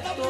تو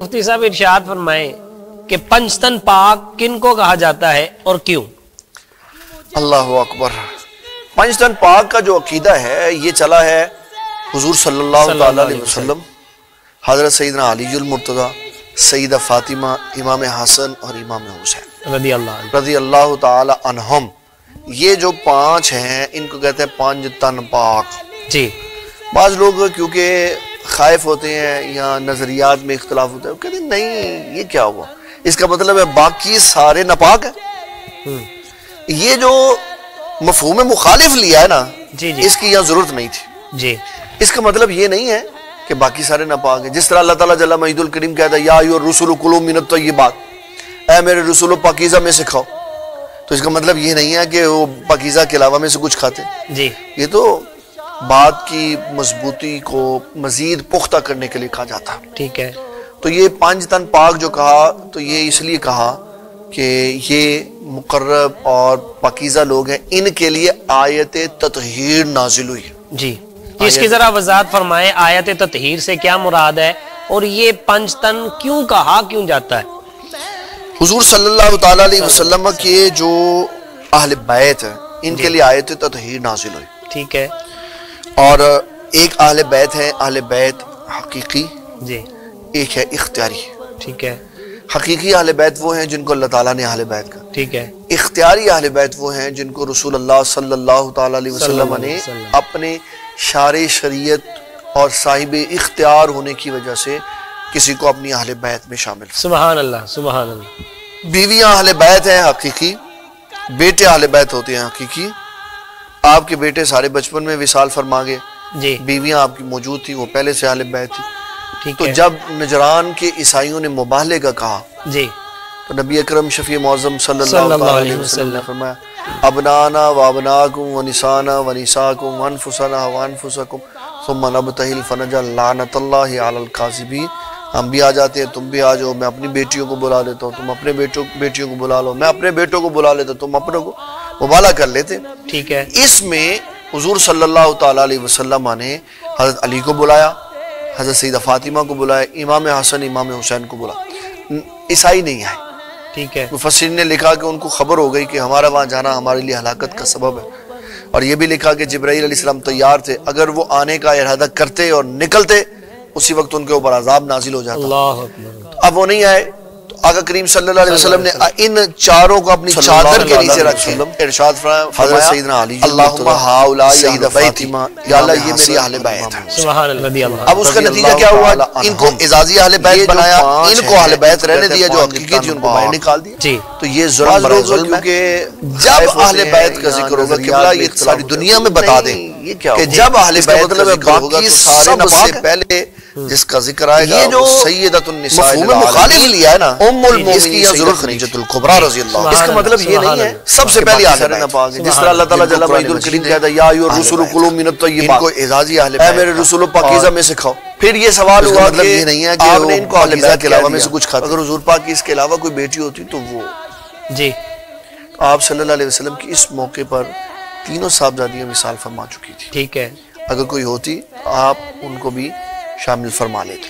مفتی صاحب ارشاد فرمائیں کہ پنجتن پاک کن کو کہا جاتا ہے اور کیوں؟ اللہ اکبر۔ پنجتن پاک کا جو عقیدہ ہے یہ چلا ہے حضور صلی اللہ تعالی علیہ وسلم حضرت سیدنا علی المرتضی سیدہ فاطمہ امام حسن اور امام حسین۔ رضی اللہ رضی اللہ تعالی عنہم۔ یہ جو پانچ ہیں ان کو کہتے ہیں پانچ تن پاک۔ جی۔ بعض لوگ کیونکہ خائف ہوتے ہیں یا نظریات میں اختلاف ہوتا ہے وہ کہتے ہیں نہیں یہ کیا ہوا؟ اس کا مطلب ہے باقی سارے ناپاک ہیں۔ یہ جو مفہوم مخالف لیا ہے نا جی جی۔ اس کی یہاں ضرورت نہیں تھی۔ جی۔ اس کا مطلب یہ نہیں ہے کہ باقی سارے ناپاک ہیں۔ جس طرح اللہ تعالیٰ جل مجید الکریم کہتا ہے یا ایو الرسول کلو من الطیبات۔ اے میرے رسول و پاکیزہ میں سے کھاؤ۔ تو اس کا مطلب یہ نہیں ہے کہ وہ پاکیزہ کے علاوہ میں سے کچھ کھاتے۔ جی۔ یہ تو بات کی مضبوطی کو مزید پختہ کرنے کے لیے کہا جاتا۔ ہے ٹھیک ہے۔ تو یہ پانچ تن پاک جو کہا تو یہ اس لیے کہا کہ یہ مقرب اور پاکیزہ لوگ ہیں۔ ان کے لیے آیت تطہیر نازل ہوئی۔ جی۔ اس کی ذرا وضاحت فرمائیں آیت تطہیر سے کیا مراد ہے؟ اور یہ پنجتن کیوں کہا کیوں جاتا ہے؟ حضور صلی اللہ تعالیٰ علیہ وسلم کے جو اہل بیت ہیں ان کے لیے آیت تطہیر نازل ہوئی۔ ٹھیک ہے۔ اور ایک اہل بیت ہے اہل بیت حقیقی جی۔ ایک ہے اختیاری۔ ٹھیک ہے۔ حقیقی اہل بیت وہ ہیں جن کو اللہ تعالیٰ نے اہل بیت کا۔ ٹھیک ہے۔ اختیاری اہل بیت وہ ہیں جن کو رسول اللہ صلی اللہ تعالیٰ علیہ وسلم نے۔ اپنے شار شریعت اور صاحب اختیار ہونے کی وجہ سے کسی کو اپنی اہل بیت میں شامل سبحان اللہ سبحان اللہ۔ بیویاں اہل بیت ہیں حقیقی بیٹے اہل بیت ہوتے ہیں حقیقی۔ آپ کے بیٹے سارے بچپن میں وصال فرما گئے جی۔ بیویاں آپ کی موجود تھیں وہ پہلے سے اہل بیت تھی تو جب نجران کے عیسائیوں نے مباہلے کا کہا جی۔ تو نبی اکرم شفیع معظم صلی اللہ علیہ وسلم نے۔ فرمایا ابنانا و ابناکم و نسانا و نساکم و انفسنا و انفسکم ثم نبتہل فنجل لعنت اللہ علی القاذبین ہم بھی آ جاتے ہیں تم بھی آ جاؤ میں اپنی بیٹیوں کو بلا لیتا ہوں تم اپنے بیٹوں بیٹیوں کو بلا لو میں اپنے بیٹوں کو بلا لیتا ہوں تم اپنوں کو مبالا کر لیتے۔ ٹھیک ہے۔ اس میں حضور صلی اللہ تعالی علیہ وسلم نے حضرت علی کو بلایا حضرت سیدہ فاطمہ کو بلایا امام حسن امام حسین کو بلایا۔ عیسائی نہیں آئے ٹھیک ہے۔ مفسرین نے لکھا کہ ان کو خبر ہو گئی کہ ہمارا وہاں جانا ہمارے لیے ہلاکت کا سبب ہے۔ اور یہ بھی لکھا کہ جبرائیل علیہ السلام تیار تھے۔ اگر وہ آنے کا ارادہ کرتے اور نکلتے اسی وقت ان کے اوپر عذاب نازل ہو جاتا۔ اللہ اب وہ نہیں آئے۔ آقا کریم صلی اللہ علیہ وسلم نے ان چاروں کو اپنی چادر کے نیچے رکھے۔ ارشاد فرمایا سیدنا علی اللہم ہاؤلاء سیدہ فاطمہ یا اللہ یہ میری اہل بیت۔ ہیں سبحان اللہ رضی اللہ اب اس کا نتیجہ کیا ہوا؟ ان کو اعزازی اہل بیت بنایا ان کو اہل بیت رہنے دیا جو حقیقی تھی ان کو باہر نکال دیا۔ جی۔ تو یہ ظلم برا ظلم ہے جب اہل بیت کا ذکر ہوگا قبلہ یہ ساری دنیا میں بتا دیں کہ جب اہل بیت مطلب ہے باقی سب سے پہلے جس کا ذکر آئے گا یہ جو سیدت النساء مفہوم مخالف لیا ہے نا ام اس کی یہ ضرورت نہیں جت القبرہ رضی اللہ اس کا مطلب یہ نہیں ہے سب سے پہلے اہل بیت جس طرح اللہ تعالیٰ جل مجید الکریم کہتا ہے یا ایو الرسول کلوا من الطیبات۔ ان کو اعزازی اہل بیت۔ اے میرے رسول پاکیزہ میں سے کھاؤ پھر یہ سوال ہوا کہ یہ نہیں ہے کہ آپ نے ان کو اہل بیت کے علاوہ میں سے کچھ کھاتا اگر حضور پاک کی اس کے علاوہ کوئی بیٹی ہوتی تو وہ۔ جی۔ آپ صلی اللہ علیہ وسلم کی اس موقع پر تینوں صاحبزادیاں مثال فرما چکی تھی ٹھیک ہے۔ اگر کوئی ہوتی آپ ان کو بھی شامل فرما لیتے